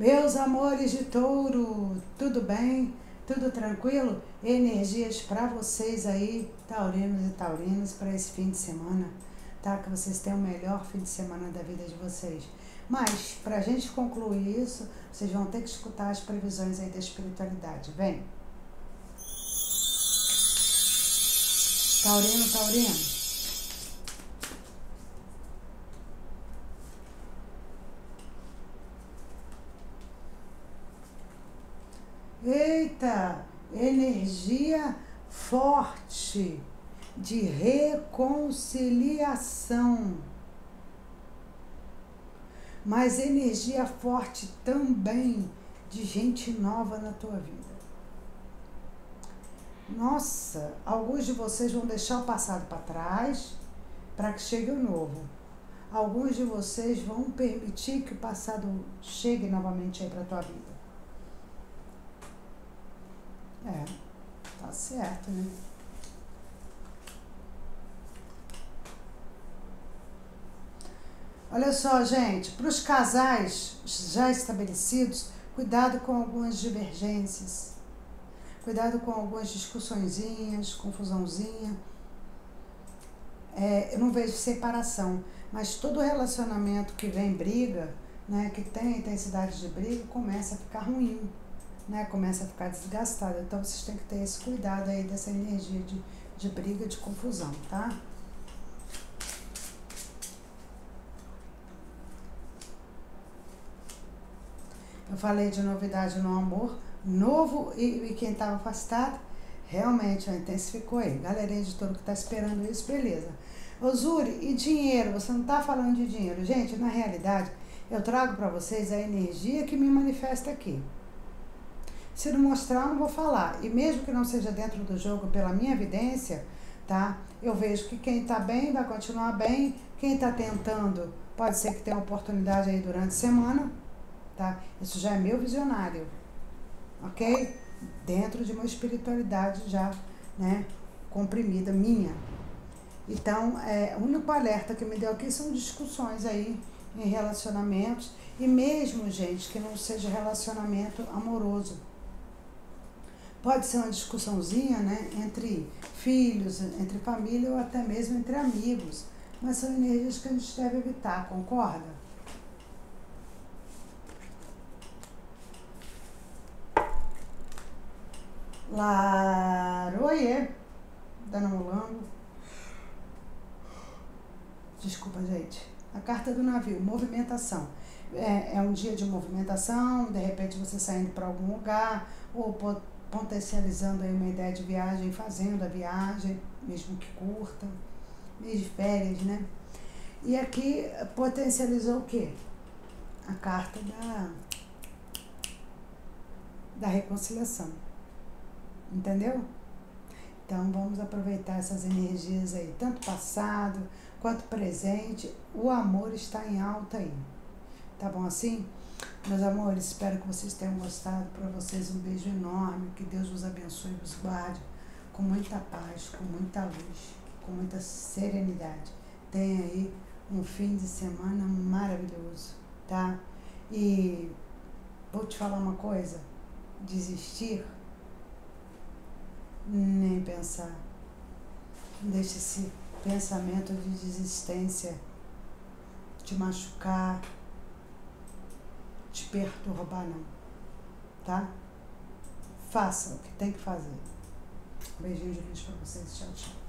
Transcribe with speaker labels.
Speaker 1: Meus amores de touro, tudo bem? Tudo tranquilo? Energias para vocês aí, taurinos e taurinas, para esse fim de semana, tá? Que vocês tenham o melhor fim de semana da vida de vocês. Mas, para a gente concluir isso, vocês vão ter que escutar as previsões aí da espiritualidade. Vem! Taurino, taurino. Eita, energia forte de reconciliação. Mas energia forte também de gente nova na tua vida. Nossa, alguns de vocês vão deixar o passado para trás para que chegue o novo. Alguns de vocês vão permitir que o passado chegue novamente aí para tua vida. É, tá certo, né? Olha só, gente, para os casais já estabelecidos, cuidado com algumas divergências, cuidado com algumas discussõezinhas, confusãozinha. É, eu não vejo separação, mas todo relacionamento que vem briga, né, que tem intensidade de briga, começa a ficar ruim né, começa a ficar desgastada. Então vocês têm que ter esse cuidado aí dessa energia de, de briga, de confusão, tá? Eu falei de novidade no amor, novo e, e quem estava afastado, realmente ó, intensificou aí. Galerinha de todo que está esperando isso, beleza. Osuri, e dinheiro? Você não está falando de dinheiro. Gente, na realidade, eu trago para vocês a energia que me manifesta aqui. Se não mostrar, não vou falar. E mesmo que não seja dentro do jogo, pela minha evidência, tá? Eu vejo que quem está bem vai continuar bem. Quem está tentando, pode ser que tenha oportunidade aí durante a semana, tá? Isso já é meu visionário, ok? Dentro de uma espiritualidade já, né? Comprimida, minha. Então, é, o único alerta que me deu aqui são discussões aí em relacionamentos e mesmo, gente, que não seja relacionamento amoroso Pode ser uma discussãozinha, né, entre filhos, entre família ou até mesmo entre amigos, mas são energias que a gente deve evitar, concorda? Laroie, Dana Mulambo. Desculpa, gente. A carta do navio, movimentação. É, é um dia de movimentação, de repente você saindo para algum lugar, ou potencializando aí uma ideia de viagem, fazendo a viagem, mesmo que curta, mês de férias, né? E aqui potencializou o quê? A carta da, da reconciliação. Entendeu? Então vamos aproveitar essas energias aí, tanto passado quanto presente. O amor está em alta aí. Tá bom assim? Meus amores, espero que vocês tenham gostado. Para vocês, um beijo enorme. Que Deus vos abençoe e vos guarde com muita paz, com muita luz, com muita serenidade. Tenha aí um fim de semana maravilhoso, tá? E vou te falar uma coisa: desistir, nem pensar. Deixe esse pensamento de desistência te machucar te perturbar, não. Tá? Faça o que tem que fazer. Beijinho de luz pra vocês. Tchau, tchau.